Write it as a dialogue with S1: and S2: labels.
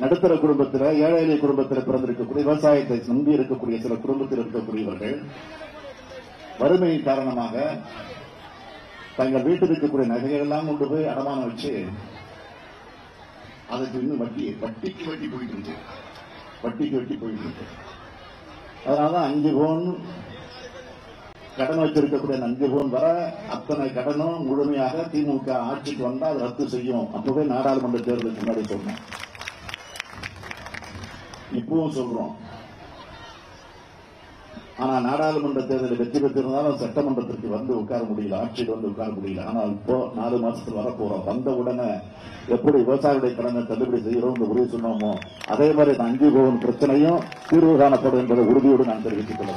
S1: நடுத்தர குடும்பத்தில் ஏழை எளிய குடும்பத்தில் பிறந்திருக்கக்கூடிய விவசாயத்தை நம்பி இருக்கக்கூடிய சில குடும்பத்தில் இருக்கக்கூடியவர்கள் வறுமையின் காரணமாக தங்கள் வீட்டில் இருக்கக்கூடிய நகைகள் எல்லாம் கொண்டு போய் அடமானம் வச்சு அதுக்கு இன்னும் வட்டி வட்டிக்கு வட்டி போயிட்டு இருக்கு. வட்டிக்கு வட்டி போயிட்டு இருக்கு. அதனாலதான் அஞ்சு பவுன் கடன் வச்சிருக்கக்கூடிய அந்த வர அத்தனை கடனும் முழுமையாக திமுக ஆட்சிக்கு வந்தா அதை ரத்து செய்யும். அப்பவே நாடாளுமன்ற தேர்தலுக்கு முன்னாடி சொன்னோம் இப்பவும் சொல்றோம். ஆனா நாடாளுமன்ற தேர்தலில் வெற்றி பெற்றிருந்தாலும் சட்டமன்றத்திற்கு வந்து உட்கார முடியல ஆட்சிக்கு வந்து உட்கார முடியல. ஆனால் இப்போ நாலு மாசத்துல வரப்போறோம். வந்த உடனே எப்படி விவசாயிகளுடைய கடனை தள்ளுபடி செய்கிறோம் உறுதி சொன்னோமோ அதே மாதிரி இந்த அஞ்சு பவன் பிரச்சனையும் தீர்வு காணப்படும் என்பதை உறுதியோடு நான் தெரிவித்துக் கொள்ள